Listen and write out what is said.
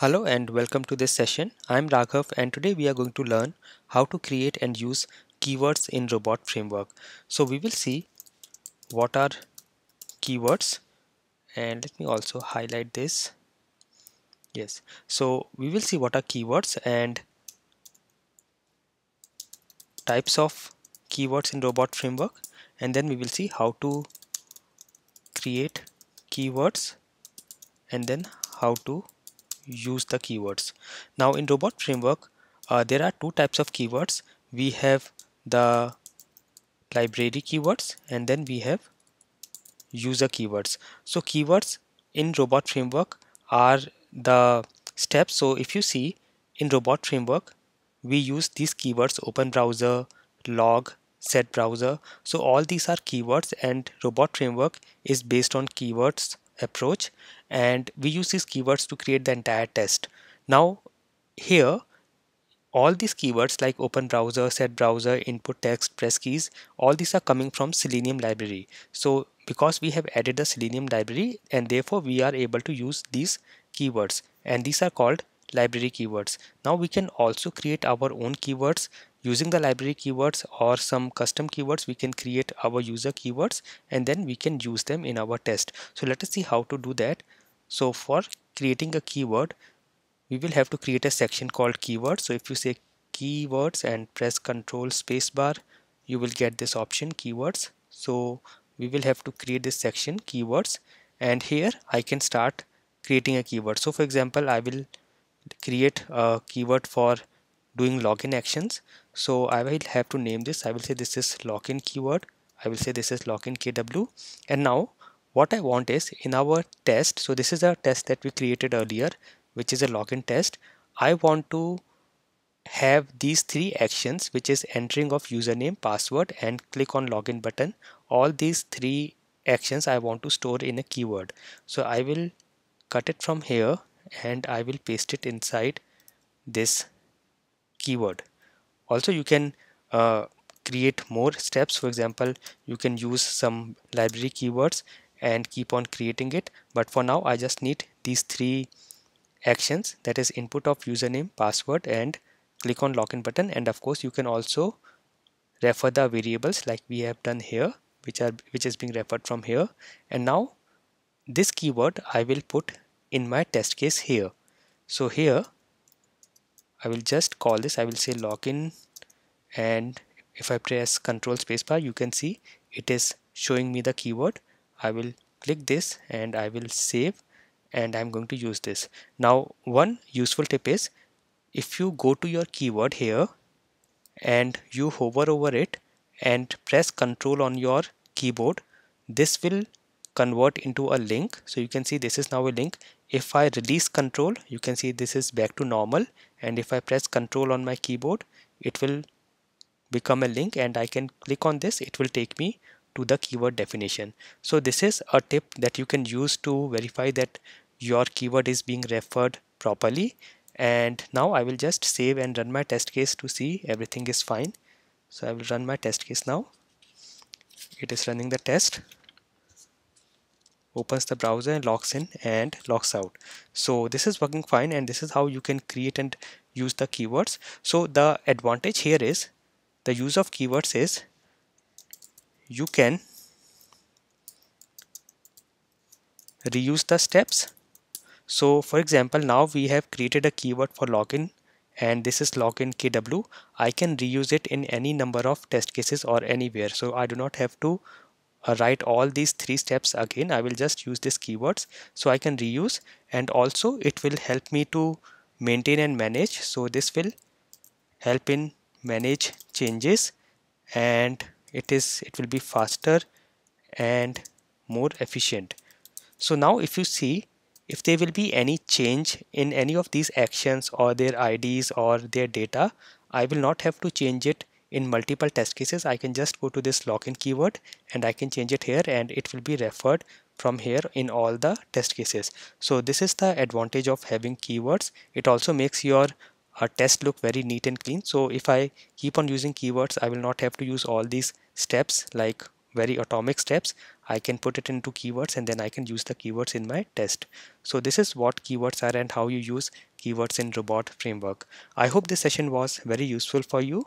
Hello and welcome to this session. I'm Raghav and today we are going to learn how to create and use keywords in robot framework. So we will see what are keywords and let me also highlight this. Yes, so we will see what are keywords and types of keywords in robot framework and then we will see how to create keywords and then how to use the keywords. Now in robot framework uh, there are two types of keywords. We have the library keywords and then we have user keywords. So keywords in robot framework are the steps. So if you see in robot framework we use these keywords open browser log set browser. So all these are keywords and robot framework is based on keywords approach and we use these keywords to create the entire test. Now here all these keywords like open browser, set browser, input text, press keys, all these are coming from Selenium library. So because we have added the Selenium library and therefore we are able to use these keywords and these are called library keywords. Now we can also create our own keywords using the library keywords or some custom keywords we can create our user keywords and then we can use them in our test. So let us see how to do that. So for creating a keyword we will have to create a section called keywords. So if you say keywords and press control spacebar you will get this option keywords. So we will have to create this section keywords. And here I can start creating a keyword. So for example I will create a keyword for doing login actions so I will have to name this. I will say this is login keyword. I will say this is login KW and now what I want is in our test so this is a test that we created earlier which is a login test. I want to have these three actions which is entering of username password and click on login button. All these three actions I want to store in a keyword. So I will cut it from here and I will paste it inside this keyword also you can uh, create more steps. For example you can use some library keywords and keep on creating it. But for now I just need these three actions. That is input of username password and click on login button. And of course you can also refer the variables like we have done here which are which is being referred from here. And now this keyword I will put in my test case here. So here I will just call this I will say login and if I press control spacebar you can see it is showing me the keyword. I will click this and I will save and I'm going to use this. Now one useful tip is if you go to your keyword here and you hover over it and press control on your keyboard this will convert into a link. So you can see this is now a link. If I release control you can see this is back to normal and if I press control on my keyboard it will become a link and I can click on this. It will take me to the keyword definition. So this is a tip that you can use to verify that your keyword is being referred properly. And now I will just save and run my test case to see everything is fine. So I will run my test case now. It is running the test opens the browser and logs in and logs out. So this is working fine and this is how you can create and use the keywords. So the advantage here is the use of keywords is you can reuse the steps. So for example now we have created a keyword for login and this is login kw i can reuse it in any number of test cases or anywhere. So i do not have to uh, write all these three steps again. I will just use these keywords so I can reuse. And also it will help me to maintain and manage. So this will help in manage changes. And it is it will be faster and more efficient. So now if you see if there will be any change in any of these actions or their IDs or their data I will not have to change it in multiple test cases I can just go to this login keyword and I can change it here and it will be referred from here in all the test cases. So this is the advantage of having keywords. It also makes your uh, test look very neat and clean. So if I keep on using keywords I will not have to use all these steps like very atomic steps. I can put it into keywords and then I can use the keywords in my test. So this is what keywords are and how you use keywords in robot framework. I hope this session was very useful for you